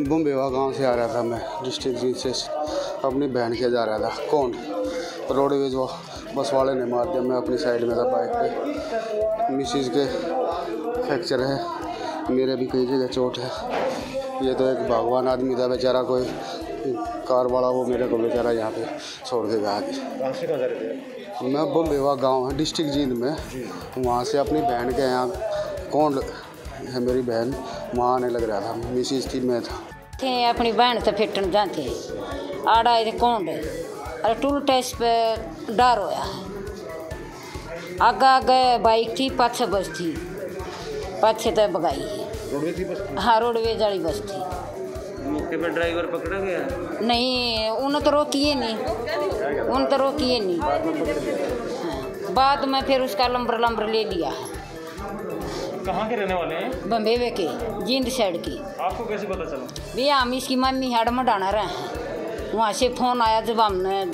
बुम्बेवा गाँव से आ रहा था मैं डिस्ट्रिक्ट जी से अपनी बहन के जा रहा था। कौन? रोडवेज़ वो बस वाले ने मार दिया। मैं अपनी साइड में था बाइक पे। मिसिस के फ्रैक्चर है मेरे भी कई जगह चोट है। ये तो एक भगवान आदमी था बेचारा कोई कार वाला वो मेरे को बेचारा यहाँ पे छोड़ के गया। मैं बम्बेवा गाँव है डिस्ट्रिक्ट जींद में वहाँ से अपनी बहन के यहाँ कौन है मेरी बहन। वहाँ आने लग रहा था मिसिस थी मैं था। थे अपनी बहन से फिटन जाते आड़ा इधर कौन है? अरे टूल टेस्ट पे डर होया। आगे आगे बाइक थी पाछे बस थी। पाछे तो बगाई रोडवेज़ की हाँ रोडवेज़ वाली बस थी। मौके पर ड्राइवर पकड़ा गया? नहीं उन्हें तो रोकिए नहीं। उन तो रोकिए नहीं। हाँ, बाद में फिर उसका लंबर लंबर ले लिया है। कहाँ के रहने वाले हैं? बम्बेवे के जींद साइड की। आपको कैसे पता चला? भैया हम इसकी मम्मी हेड में डाना रहे हैं। वहाँ से फ़ोन आया जब हमने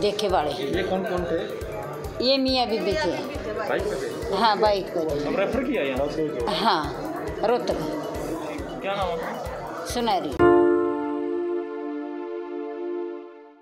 देखे वाले। ये कौन कौन थे? ये मियाँ बीबी थे। बाइक पे हाँ बाइक पर रेफर किया यहाँ हाँ रोहतक। क्या नाम सुनहरी।